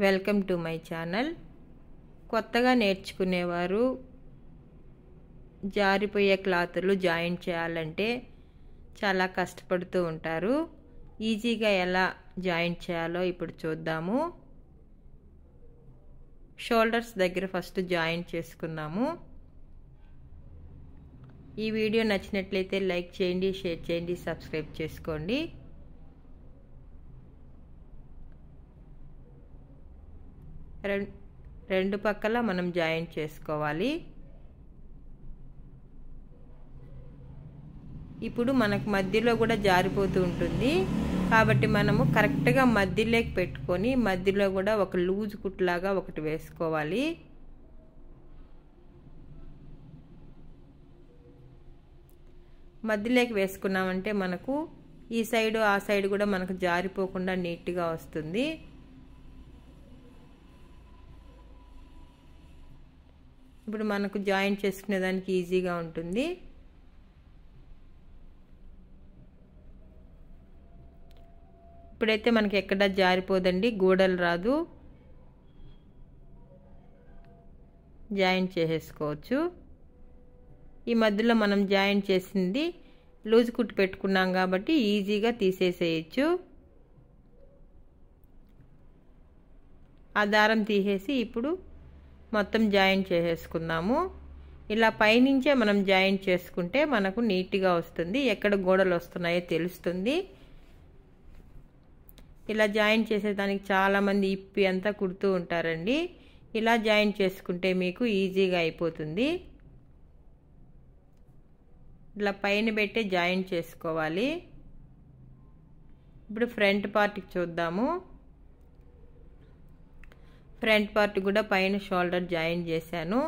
Welcome to my channel. కొత్తగా నేర్చుకునేవారు జారిపోయే క్లాతులు join చేయాలంటే చాలా కష్టపడుతూ ఉంటారు. ఈజీగా ఎలా జాయిన్ చేయాలో ఇప్పుడు చూద్దాము. షోల్డర్స్ దగ్గర ఫస్ట్ జాయిన్ చేసుకుందాము ఈ వీడియో నచ్చినట్లయితే లైక్ చేయండి షేర్ చేయండి సబ్స్క్రైబ్ చేసుకోండి. రెండు పక్కల మనం జాయిన్ చేసుకోవాలి. ఇప్పుడు మనకు మధ్యలో కూడా జారిపోతూ ఉంటుంది. కాబట్టి మనము కరెక్ట్గా మధ్యలోకి పెట్టుకొని మధ్యలో కూడా ఒక లూజ్ కుట్లాగా ఒకటి వేసుకోవాలి. మధ్యలోకి వేసుకున్నామంటే మనకు ఈ సైడు ఆ సైడ్ కూడా మనకు జారిపోకుండా నీట్గా వస్తుంది. ఇప్పుడు మనకు జాయిన్ చేసుకునే దానికి ఈజీగా ఉంటుంది. ఇప్పుడైతే మనకి ఎక్కడ జారిపోదండి గూడలు రాదు. జాయిన్ చేసేసుకోవచ్చు. ఈ మధ్యలో మనం జాయిన్ చేసింది లూజ్ కుట్టు పెట్టుకున్నాం కాబట్టి ఈజీగా తీసేసేయచ్చు. ఆ దారం తీసేసి ఇప్పుడు మొత్తం జాయిన్ చేసేసుకుందాము. ఇలా పైనుంచే మనం జాయిన్ చేసుకుంటే మనకు నీట్గా వస్తుంది. ఎక్కడ గోడలు వస్తున్నాయో తెలుస్తుంది. ఇలా జాయిన్ చేసేదానికి చాలామంది ఇప్పి అంతా కుడుతూ ఉంటారండి. ఇలా జాయిన్ చేసుకుంటే మీకు ఈజీగా అయిపోతుంది. ఇలా పైన పెట్టే జాయిన్ చేసుకోవాలి. ఇప్పుడు ఫ్రంట్ పార్ట్కి చూద్దాము. ఫ్రంట్ పార్ట్ కూడా పైన షోల్డర్ జాయిన్ చేశాను.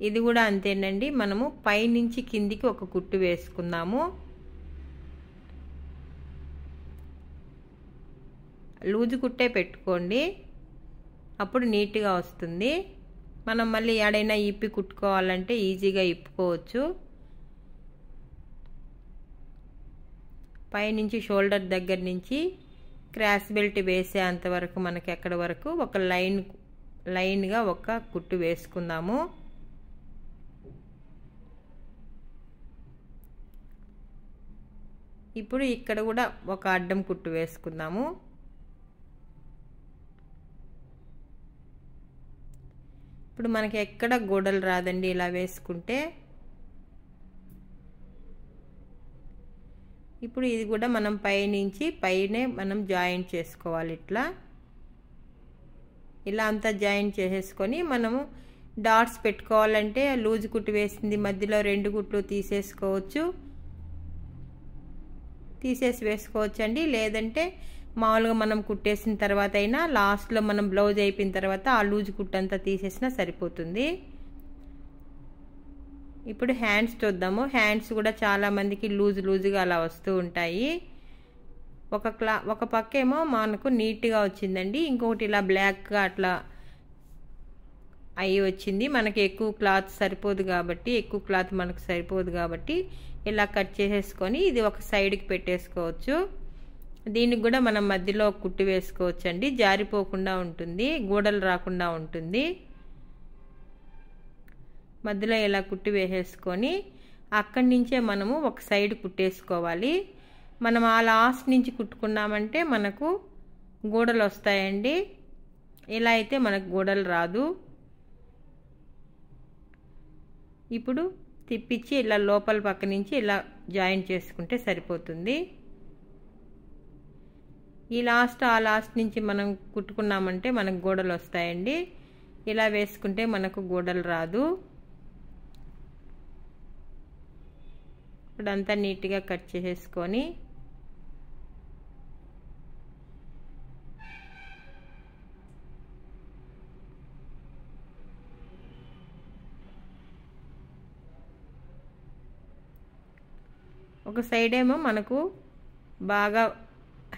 ఇది కూడా అంతేనండి. మనము పైనుంచి కిందికి ఒక కుట్టు వేసుకుందాము. లూజు కుట్టే పెట్టుకోండి. అప్పుడు నీట్గా వస్తుంది. మనం మళ్ళీ ఎడైనా ఇప్పి కుట్టుకోవాలంటే ఈజీగా ఇప్పుకోవచ్చు. పైనుంచి షోల్డర్ దగ్గర నుంచి క్రాస్ బెల్ట్ వేసేంత వరకు మనకి ఎక్కడ వరకు ఒక లైన్ లైన్గా ఒక కుట్టు వేసుకుందాము. ఇప్పుడు ఇక్కడ కూడా ఒక అడ్డం కుట్టు వేసుకుందాము. ఇప్పుడు మనకి ఎక్కడ గోడలు రాదండి ఇలా వేసుకుంటే ఇప్పుడు ఇది కూడా మనం పైనుంచి పైనే మనం జాయిన్ చేసుకోవాలి ఇట్లా. ఇలా అంతా జాయిన్ చేసేసుకొని మనము డాట్స్ పెట్టుకోవాలంటే లూజ్ కుట్టు వేసింది మధ్యలో రెండు కుట్లు తీసేసుకోవచ్చు. తీసేసి వేసుకోవచ్చు అండి లేదంటే మామూలుగా మనం కుట్టేసిన తర్వాత అయినా లాస్ట్లో మనం బ్లౌజ్ అయిపోయిన తర్వాత ఆ లూజ్ కుట్టంతా తీసేసినా సరిపోతుంది. ఇప్పుడు హ్యాండ్స్ చూద్దాము. హ్యాండ్స్ కూడా చాలామందికి లూజ్ లూజ్గా అలా వస్తూ ఉంటాయి. ఒక క్లా ఒక పక్క ఏమో మనకు నీట్గా వచ్చిందండి. ఇంకొకటి ఇలా బ్లాక్గా అట్లా అయ్యి వచ్చింది. మనకి ఎక్కువ క్లాత్ సరిపోదు కాబట్టి ఎక్కువ క్లాత్ మనకు సరిపోదు కాబట్టి ఇలా కట్ చేసేసుకొని ఇది ఒక సైడ్కి పెట్టేసుకోవచ్చు. దీనికి కూడా మనం మధ్యలో కుట్టు వేసుకోవచ్చు అండి జారిపోకుండా ఉంటుంది. గూడలు రాకుండా ఉంటుంది. మధ్యలో ఇలా కుట్టి వేసేసుకొని అక్కడి నుంచే మనము ఒక సైడ్ కుట్టేసుకోవాలి. మనం ఆ లాస్ట్ నుంచి కుట్టుకున్నామంటే మనకు గూడలు వస్తాయండి. ఇలా అయితే మనకు గూడలు రాదు. ఇప్పుడు తిప్పించి ఇలా లోపల పక్క నుంచి ఇలా జాయిన్ చేసుకుంటే సరిపోతుంది. ఈ లాస్ట్ ఆ లాస్ట్ నుంచి మనం కుట్టుకున్నామంటే మనకు గోడలు వస్తాయండి. ఇలా వేసుకుంటే మనకు గోడలు రాదు. ఇప్పుడంతా నీట్గా కట్ చేసేసుకొని ఒక సైడ్ ఏమో మనకు బాగా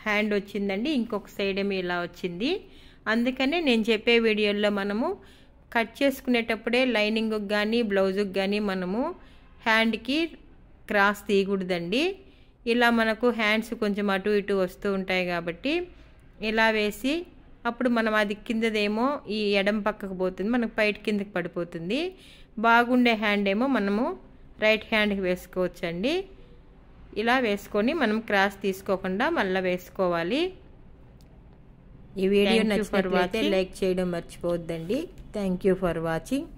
హ్యాండ్ వచ్చిందండి ఇంకొక సైడ్ ఏమో ఇలా వచ్చింది. అందుకనే నేను చెప్పే వీడియోలో మనము కట్ చేసుకునేటప్పుడే లైనింగ్కి కానీ బ్లౌజుకి కానీ మనము హ్యాండ్కి క్రాస్ తీయకూడదండి. ఇలా మనకు హ్యాండ్స్ కొంచెం అటు ఇటు వస్తూ ఉంటాయి కాబట్టి ఇలా వేసి అప్పుడు మనం అది కిందదేమో ఈ ఎడం పక్కకు పోతుంది మనకు పైట కిందకి పడిపోతుంది. బాగుండే హ్యాండ్ ఏమో మనము రైట్ హ్యాండ్కి వేసుకోవచ్చండి. ఇలా వేసుకొని మనం క్రాస్ తీసుకోకుండా మళ్ళీ వేసుకోవాలి. ఈ వీడియో నచ్చినట్లయితే. లైక్ చేయడం మర్చిపోవద్దండి. Thank you for watching